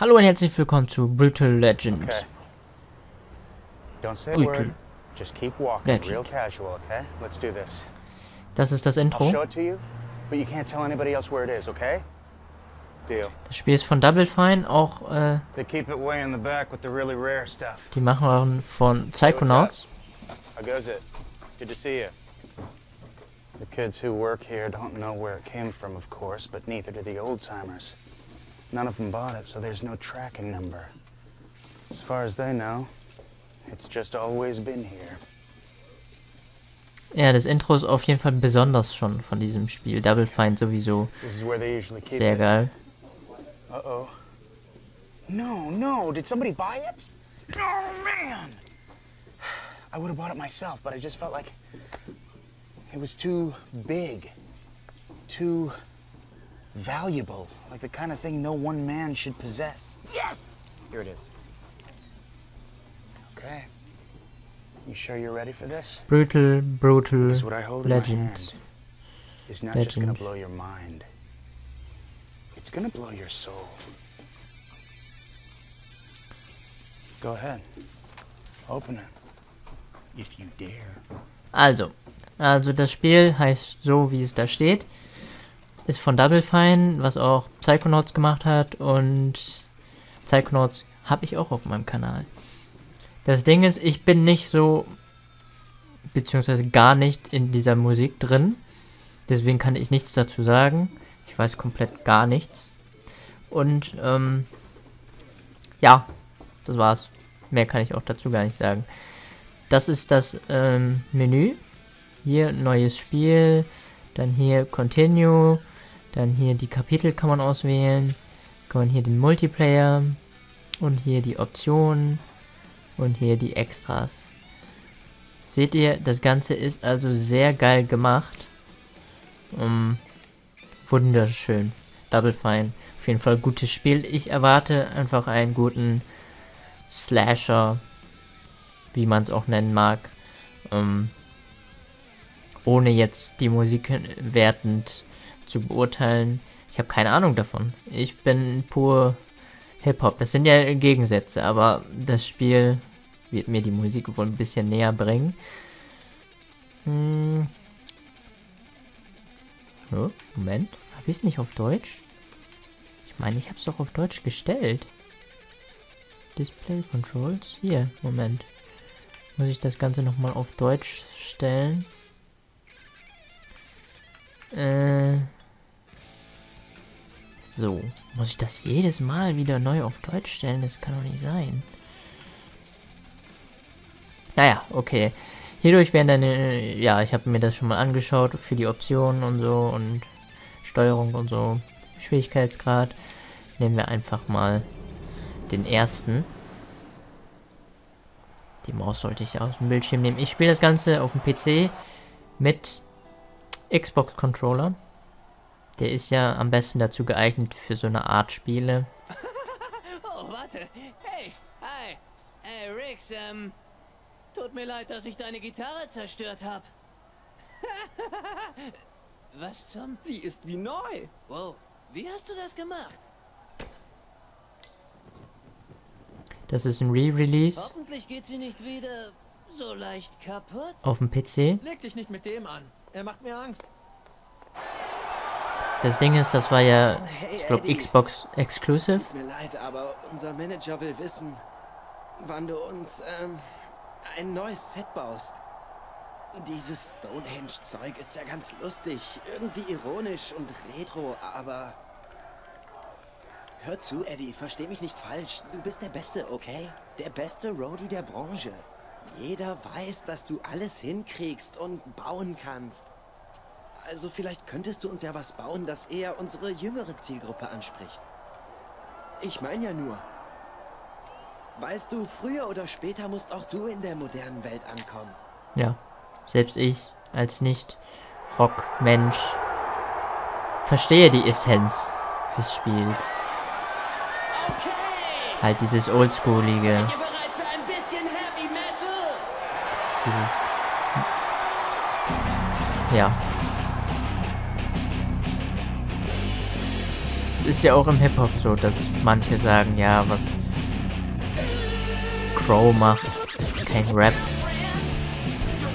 Hallo und herzlich willkommen zu Brutal Legend. Okay. Don't say a Brutal. word. Just keep walking, Legend. real casual, okay? Let's do this. Das ist das Intro. you, is, okay? Das Spiel ist von Double Fine, auch äh, really die Macherin von Psychonauts. How goes it? Good to see you. The kids who work here don't know where it came from, of course, but neither do the old timers. None of them bought it, so there's no tracking number. As far as they know, it's just always been here. Ja, das Intro ist auf jeden Fall besonders schon von diesem Spiel. Double Fine sowieso This is where they usually keep sehr geil. Uh oh. No, no. Did somebody buy it? Oh, man. I would have bought it myself, but I just felt like it was too big, too valuable, like the kind of thing no one man should possess. Yes! Here it is. Okay. You sure you're ready for this? Brutal, Brutal Because what I hold in my hand is not just gonna blow your mind. It's gonna blow your soul. Go ahead. Open it. If you dare. Also, also das Spiel heißt so, wie es da steht. Ist von Double Fine, was auch Psychonauts gemacht hat und Psychonauts habe ich auch auf meinem Kanal. Das Ding ist, ich bin nicht so, beziehungsweise gar nicht in dieser Musik drin. Deswegen kann ich nichts dazu sagen. Ich weiß komplett gar nichts. Und, ähm, ja, das war's. Mehr kann ich auch dazu gar nicht sagen. Das ist das ähm, Menü. Hier neues Spiel, dann hier Continue, dann hier die Kapitel kann man auswählen, kann man hier den Multiplayer und hier die Optionen und hier die Extras. Seht ihr, das Ganze ist also sehr geil gemacht. Um, wunderschön. Double Fine. Auf jeden Fall gutes Spiel. Ich erwarte einfach einen guten Slasher, wie man es auch nennen mag. Ähm, ohne jetzt die Musik wertend zu beurteilen. Ich habe keine Ahnung davon. Ich bin pur Hip-Hop. Das sind ja Gegensätze, aber das Spiel wird mir die Musik wohl ein bisschen näher bringen. Hm. Oh, Moment. Habe ich es nicht auf Deutsch? Ich meine, ich habe es doch auf Deutsch gestellt. Display Controls. Hier, Moment. Muss ich das Ganze nochmal auf Deutsch stellen? Äh. So. Muss ich das jedes Mal wieder neu auf Deutsch stellen? Das kann doch nicht sein. Naja, okay. Hierdurch werden dann, äh, ja, ich habe mir das schon mal angeschaut für die Optionen und so und Steuerung und so. Schwierigkeitsgrad. Nehmen wir einfach mal den ersten. Die Maus sollte ich aus dem Bildschirm nehmen. Ich spiele das Ganze auf dem PC mit Xbox Controller. Der ist ja am besten dazu geeignet für so eine Art Spiele. Oh, warte. Hey, hi. Hey, Rix, ähm. Tut mir leid, dass ich deine Gitarre zerstört habe. Was zum... Sie ist wie neu. Wow, wie hast du das gemacht? Das ist ein Re-Release Hoffentlich geht sie nicht wieder so leicht kaputt. auf dem PC. Leg dich nicht mit dem an. Er macht mir Angst. Das Ding ist, das war ja, ich glaube. Xbox Exclusive. Tut mir leid, aber unser Manager will wissen, wann du uns ähm, ein neues Set baust. Dieses Stonehenge-Zeug ist ja ganz lustig, irgendwie ironisch und retro, aber... Hör zu, Eddie, versteh mich nicht falsch. Du bist der Beste, okay? Der beste Roadie der Branche. Jeder weiß, dass du alles hinkriegst und bauen kannst. Also vielleicht könntest du uns ja was bauen, das eher unsere jüngere Zielgruppe anspricht. Ich meine ja nur. Weißt du, früher oder später musst auch du in der modernen Welt ankommen. Ja, selbst ich als Nicht-Rock-Mensch verstehe die Essenz des Spiels. Okay! Halt dieses Oldschoolige, Seid ihr ist ja auch im Hip-Hop so, dass manche sagen, ja, was Crow macht, ist kein Rap.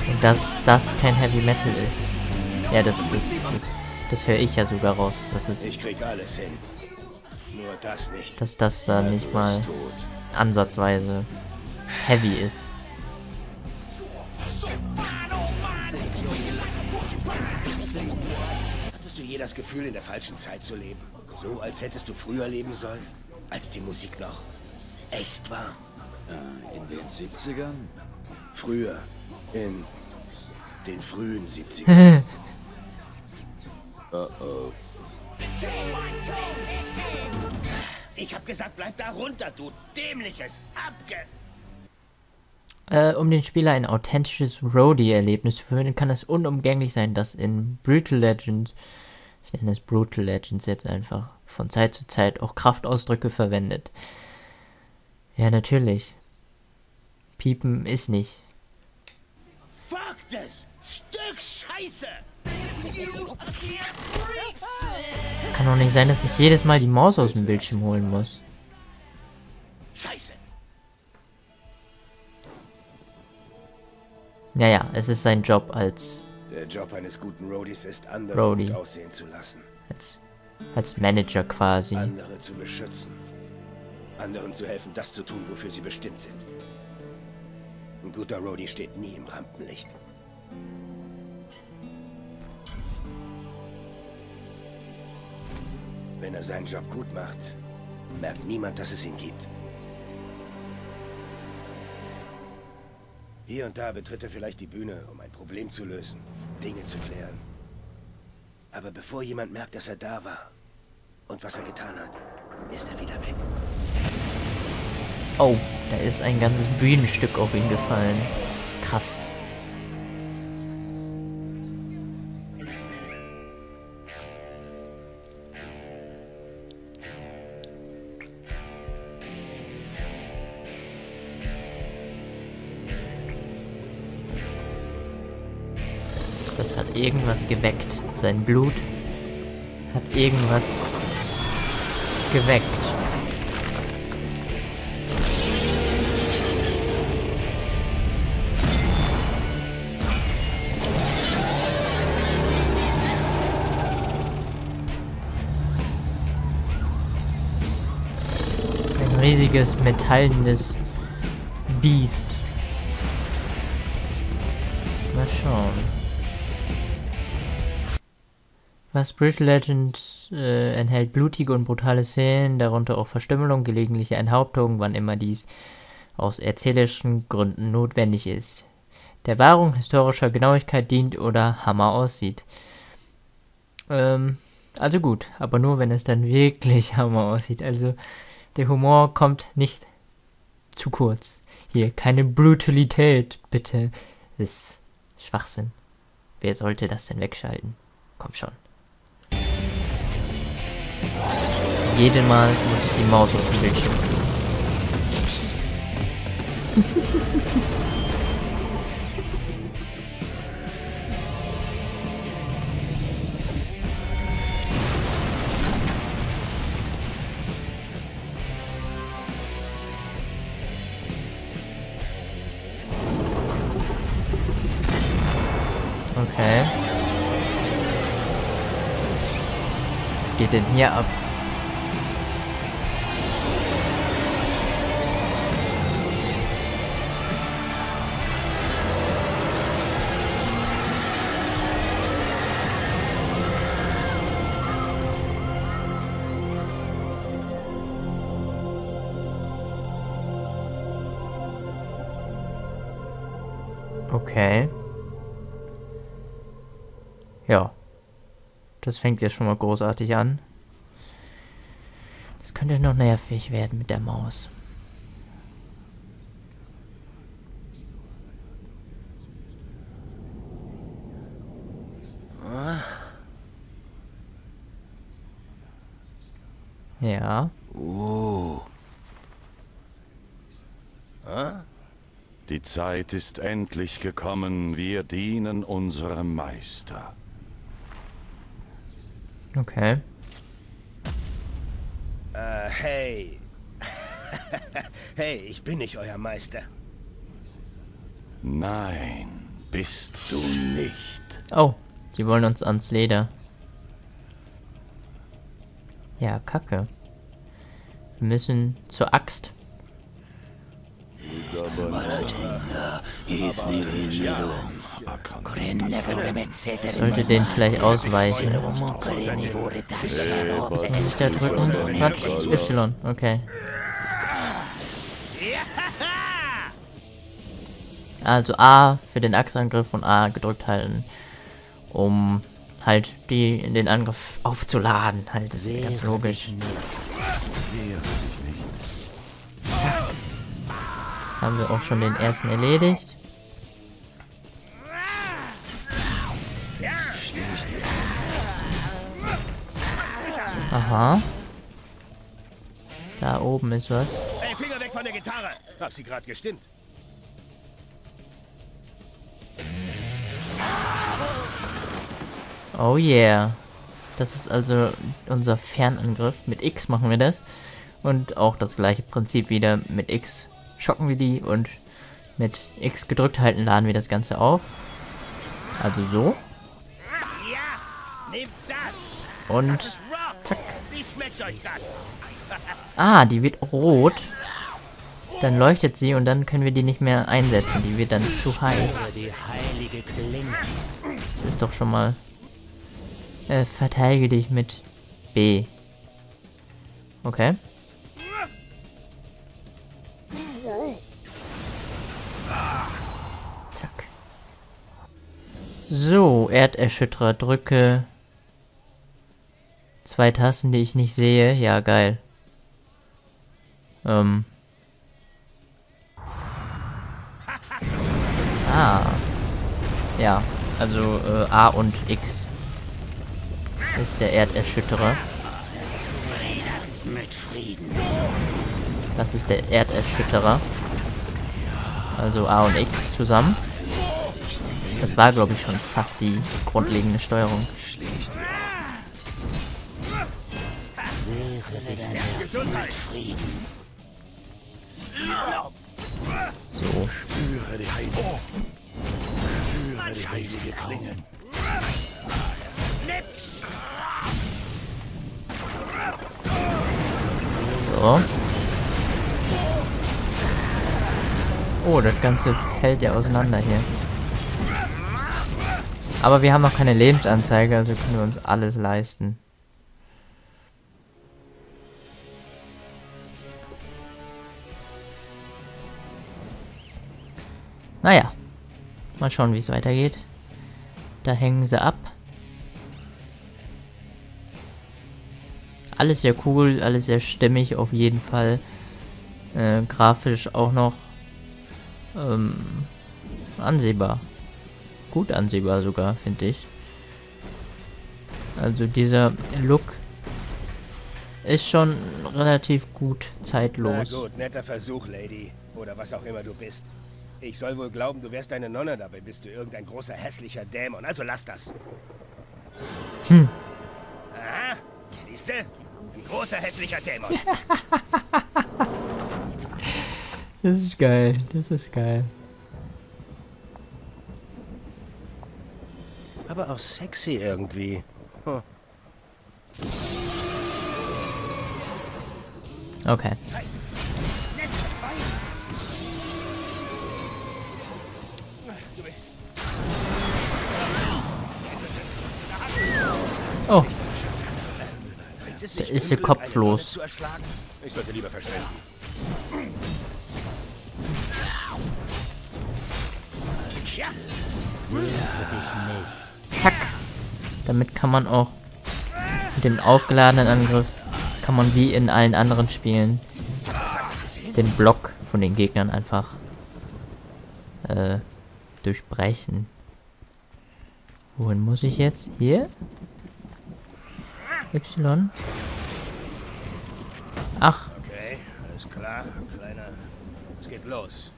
Und dass das kein Heavy Metal ist. Ja, das, das, das, das höre ich ja sogar raus. Das ist, Ich krieg alles hin. Nur das nicht. dass das da nicht mal ansatzweise heavy ist. Hattest du je das Gefühl, in der falschen Zeit zu leben? So, als hättest du früher leben sollen? Als die Musik noch echt war? Äh, in den 70ern? Früher. In den frühen 70ern. Ich hab gesagt, bleib da runter, du dämliches Abge... Äh, um den Spieler ein authentisches Roadie-Erlebnis zu vermitteln, kann es unumgänglich sein, dass in Brutal Legends, ich nenne es Brutal Legends jetzt einfach, von Zeit zu Zeit auch Kraftausdrücke verwendet. Ja, natürlich. Piepen ist nicht. Fuck das! Stück Scheiße! Kann doch nicht sein, dass ich jedes Mal die Maus aus dem Bildschirm holen muss. Scheiße! Naja, es ist sein Job als, Der Job eines guten Roadies ist, andere Roadie. gut aussehen zu lassen. als, als Manager quasi. Andere zu beschützen. Anderen zu helfen, das zu tun, wofür sie bestimmt sind. Ein guter Roadie steht nie im Rampenlicht. Wenn er seinen Job gut macht, merkt niemand, dass es ihn gibt. Hier und da betritt er vielleicht die Bühne, um ein Problem zu lösen, Dinge zu klären. Aber bevor jemand merkt, dass er da war und was er getan hat, ist er wieder weg. Oh, da ist ein ganzes Bühnenstück auf ihn gefallen. Krass. Irgendwas geweckt. Sein Blut hat irgendwas geweckt. Ein riesiges metallenes Biest. Mal schauen. Was Brittle Legend äh, enthält blutige und brutale Szenen, darunter auch Verstümmelung, gelegentliche Enthauptung, wann immer dies aus erzählerischen Gründen notwendig ist. Der Wahrung historischer Genauigkeit dient oder Hammer aussieht. Ähm, also gut, aber nur wenn es dann wirklich Hammer aussieht. Also der Humor kommt nicht zu kurz. Hier, keine Brutalität, bitte. Das ist Schwachsinn. Wer sollte das denn wegschalten? Komm schon. Jedes Mal muss ich die Maus auf den Bildschirm ziehen. Okay. Was geht denn hier ab? Okay. Ja. Das fängt jetzt schon mal großartig an. Das könnte noch nervig werden mit der Maus. Ja. Oh. Die Zeit ist endlich gekommen, wir dienen unserem Meister. Okay. Äh, hey. hey, ich bin nicht euer Meister. Nein, bist du nicht. Oh, die wollen uns ans Leder. Ja, kacke. Wir müssen zur Axt. Sollte den vielleicht ausweichen. Ich da drücken? Quatsch. Y, okay. Also A für den Achsangriff und A gedrückt halten, um halt die den Angriff aufzuladen. Halt, das ist ganz logisch. Zack. Haben wir auch schon den ersten erledigt. Aha. Da oben ist was. Ey, Finger weg von der Gitarre! Hab sie gerade gestimmt. Oh yeah. Das ist also unser Fernangriff. Mit X machen wir das. Und auch das gleiche Prinzip wieder. Mit X schocken wir die und mit X gedrückt halten laden wir das Ganze auf. Also so. Und Zack! Ah, die wird rot. Dann leuchtet sie und dann können wir die nicht mehr einsetzen. Die wird dann zu heiß. Das ist doch schon mal... Äh, verteidige dich mit B. Okay. So, Erderschütterer, drücke zwei Tasten, die ich nicht sehe. Ja, geil. Ähm. Ah. Ja, also äh, A und X ist der Erderschütterer. Das ist der Erderschütterer. Also A und X zusammen. Das war, glaube ich, schon fast die grundlegende Steuerung. So. So. Oh, das Ganze fällt ja auseinander hier. Aber wir haben noch keine Lebensanzeige, also können wir uns alles leisten. Naja. Mal schauen, wie es weitergeht. Da hängen sie ab. Alles sehr cool, alles sehr stimmig auf jeden Fall. Äh, grafisch auch noch ähm, ansehbar. Gut ansehbar sogar, finde ich. Also dieser Look ist schon relativ gut zeitlos. Na gut, netter Versuch, Lady. Oder was auch immer du bist. Ich soll wohl glauben, du wärst eine Nonne, dabei bist du irgendein großer hässlicher Dämon. Also lass das. Hm. Aha, siehste? Ein großer hässlicher Dämon. Das ist geil, das ist geil. Aber auch sexy irgendwie. Hm. Okay. Oh, Der ist der Kopf los. Ich sollte lieber verschwinden. Zack. Damit kann man auch mit dem aufgeladenen Angriff kann man wie in allen anderen Spielen den Block von den Gegnern einfach äh, durchbrechen. Wohin muss ich jetzt? Hier? Y? Ach, Okay, alles klar, Kleiner. Es geht los.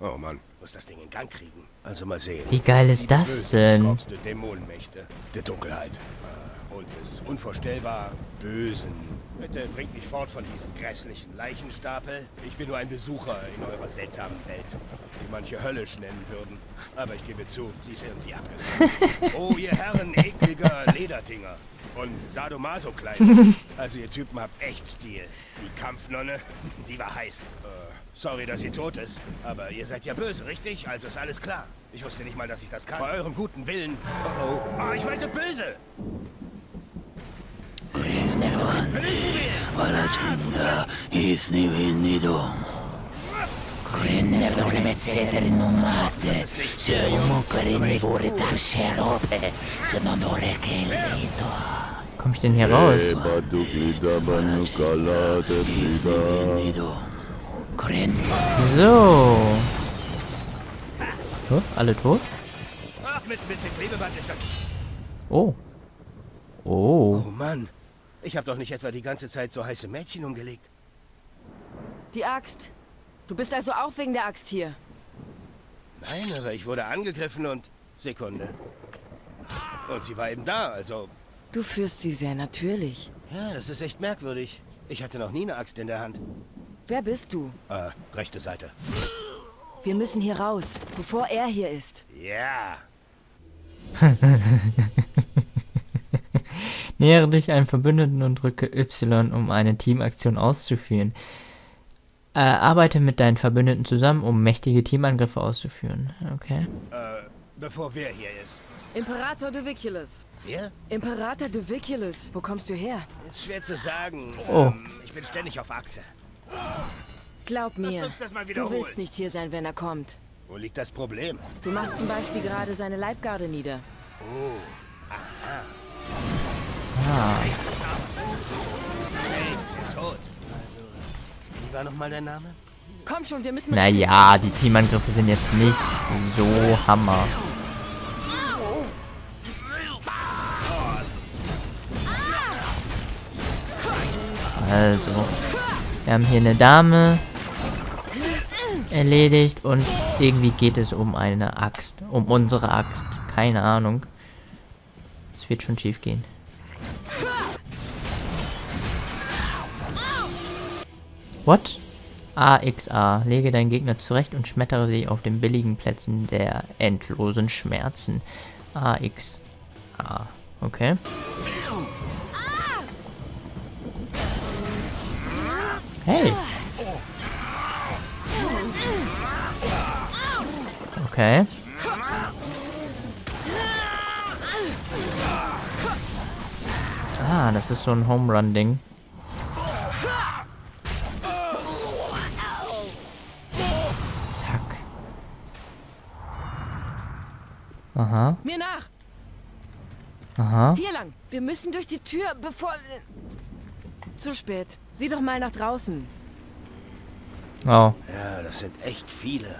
Oh Mann, muss das Ding in Gang kriegen. Also mal sehen. wie geil ist das denn? verkorkste Dämonenmächte der Dunkelheit. Und des unvorstellbar Bösen Bitte bringt mich fort von diesem grässlichen Leichenstapel. Ich bin nur ein Besucher in eurer seltsamen Welt, die manche höllisch nennen würden. Aber ich gebe zu, sie ist irgendwie abgegangen. oh, ihr Herren ekliger Lederdinger und Sadomaso-Kleider. Also ihr Typen habt echt Stil. Die Kampfnonne, die war heiß. Äh, sorry, dass sie tot ist, aber ihr seid ja böse, richtig? Also ist alles klar. Ich wusste nicht mal, dass ich das kann. Bei eurem guten Willen. Oh, oh. Ah, ich meinte böse. Valatinga isni vinnido. Korenne vorme sedere nomate. Se umo korenne vore tapserope. Se non ore che lito. Komm ich denn hier raus? So. So, alle tot? Ach, mit ein bisschen Klebeband ist das... Oh. Oh. Oh Mann. Ich habe doch nicht etwa die ganze Zeit so heiße Mädchen umgelegt. Die Axt. Du bist also auch wegen der Axt hier. Nein, aber ich wurde angegriffen und... Sekunde. Und sie war eben da, also... Du führst sie sehr natürlich. Ja, das ist echt merkwürdig. Ich hatte noch nie eine Axt in der Hand. Wer bist du? Äh, rechte Seite. Wir müssen hier raus, bevor er hier ist. Ja. Nähere dich einem Verbündeten und drücke Y, um eine Teamaktion auszuführen. Äh, arbeite mit deinen Verbündeten zusammen, um mächtige Teamangriffe auszuführen. Okay. Äh, bevor wer hier ist. Imperator Duviculus. Wer? Imperator Duviculus. Wo kommst du her? Ist schwer zu sagen. Oh. Ähm, ich bin ständig auf Achse. Glaub mir, du willst nicht hier sein, wenn er kommt. Wo liegt das Problem? Du machst zum Beispiel gerade seine Leibgarde nieder. Ah, Hey, sie sind tot. Also, wie war nochmal dein Name? Komm schon, wir müssen... naja, die Teamangriffe sind jetzt nicht so Hammer. Also, wir haben hier eine Dame erledigt und irgendwie geht es um eine Axt. Um unsere Axt. Keine Ahnung. Es wird schon schief gehen. What? AXA. Lege deinen Gegner zurecht und schmettere sie auf den billigen Plätzen der endlosen Schmerzen. AXA. Okay. Hey. Okay. Ah, das ist so ein Home Run Mir nach! aha. Hier lang! Wir müssen durch die Tür, bevor... Zu spät. Sieh doch mal nach draußen. Oh, Ja, das sind echt viele.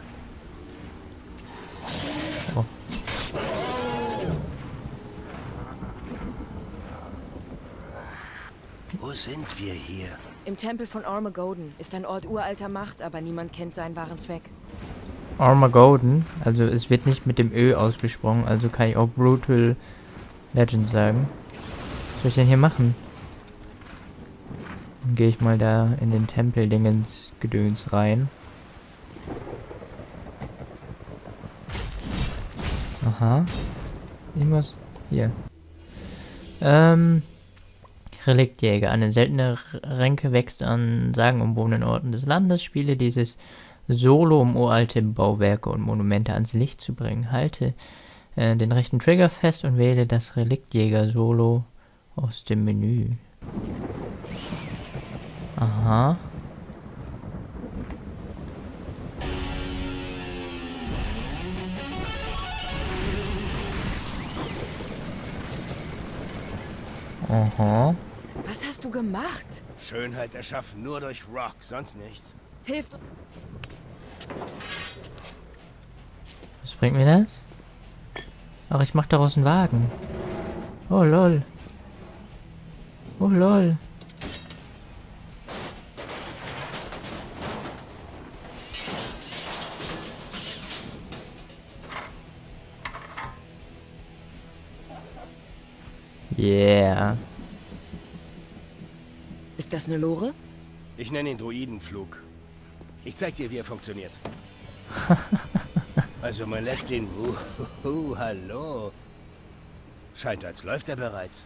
Oh. Wo sind wir hier? Im Tempel von Ormagoden ist ein Ort uralter Macht, aber niemand kennt seinen wahren Zweck. Armageddon. Also es wird nicht mit dem Ö ausgesprochen, also kann ich auch Brutal Legend sagen. Was soll ich denn hier machen? Dann gehe ich mal da in den Tempel-Dingens Gedöns rein. Aha. Irgendwas? Hier. Ähm. Reliktjäger. Eine seltene Ränke wächst an sagenumwobenen Orten des Landes. Spiele dieses Solo, um uralte Bauwerke und Monumente ans Licht zu bringen. Halte äh, den rechten Trigger fest und wähle das Reliktjäger-Solo aus dem Menü. Aha. Aha. Was hast du gemacht? Schönheit erschaffen nur durch Rock, sonst nichts. Hilft... Was bringt mir das? Ach, ich mach daraus einen Wagen. Oh lol. Oh lol. Yeah. Ist das eine Lore? Ich nenne ihn Druidenflug. Ich zeig dir, wie er funktioniert. also man lässt ihn... Uh, uh, hallo. Scheint, als läuft er bereits.